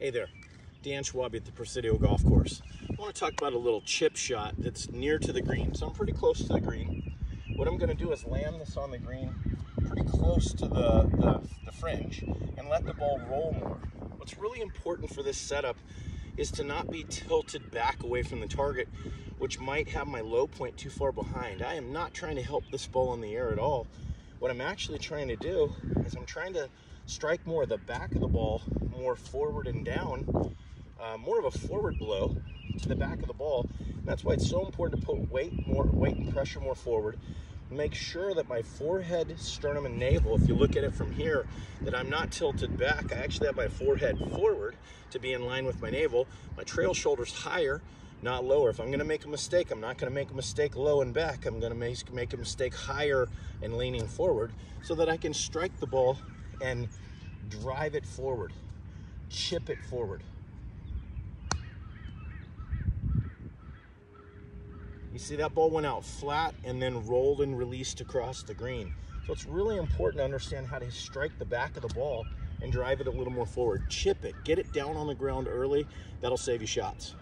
Hey there, Dan Schwabe at the Presidio Golf Course. I want to talk about a little chip shot that's near to the green. So I'm pretty close to the green. What I'm going to do is land this on the green pretty close to the, the, the fringe and let the ball roll more. What's really important for this setup is to not be tilted back away from the target, which might have my low point too far behind. I am not trying to help this ball in the air at all. What I'm actually trying to do is I'm trying to strike more of the back of the ball, more forward and down, uh, more of a forward blow to the back of the ball. And that's why it's so important to put weight more weight and pressure more forward. Make sure that my forehead, sternum, and navel, if you look at it from here, that I'm not tilted back. I actually have my forehead forward to be in line with my navel. My trail shoulder's higher, not lower. If I'm gonna make a mistake, I'm not gonna make a mistake low and back. I'm gonna make, make a mistake higher and leaning forward so that I can strike the ball and drive it forward, chip it forward. You see that ball went out flat and then rolled and released across the green. So it's really important to understand how to strike the back of the ball and drive it a little more forward. Chip it, get it down on the ground early. That'll save you shots.